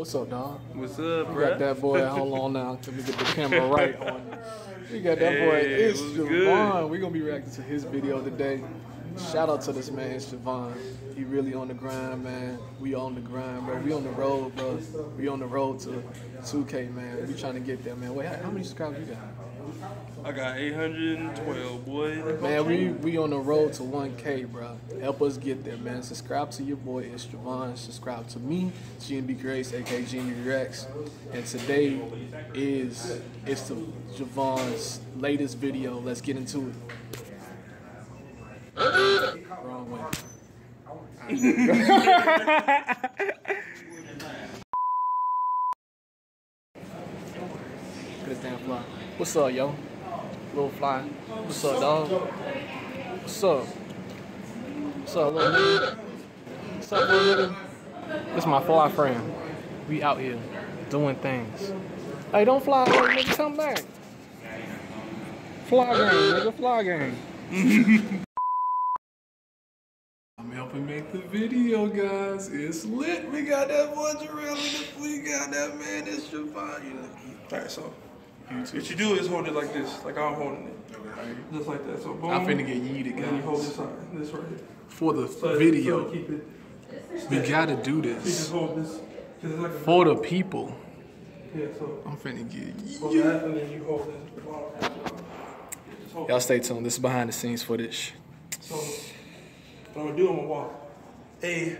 What's up, dog? What's up, We bro? got that boy. Hold on now. Let me get the camera right on. you. We got that boy. It's Javon. We're gonna be reacting to his video today. Shout out to this man, it's Javon. He really on the grind, man. We on the grind, bro. We on the road, bro. We on the road to 2K, man. We trying to get there, man. Wait, how, how many subscribers you got? I got 812, boy. Man, we we on the road to 1K, bro. Help us get there, man. Subscribe to your boy, it's Javon. Subscribe to me, GNB Grace, aka Genie Rex. And today is it's the Javon's latest video. Let's get into it. Wrong way. Good damn fly. What's up, yo? Little fly. What's up, dog? What's up? What's up, little nigga? What's up, little nigga? This my fly friend. We out here doing things. Hey, don't fly nigga. Come back. Fly game, nigga. Fly game. I'm helping make the video, guys. It's lit. We got that boy Jarrell. We got that man. It's Javon. You know, Alright, so what you do is hold it like this, like I'm holding it. Just like that. So boom. I'm finna get yeeted, And you hold this side, this right here. For the So- video, So keep it. we gotta do You just this hold this. 'cause it's like a, for the people. yeah, so I'm finna get hold yeeted. that and then you hold this at the bottom. Just hold Y'all stay tuned. This is behind the scenes footage. So what I'm gonna do, I'm gonna walk A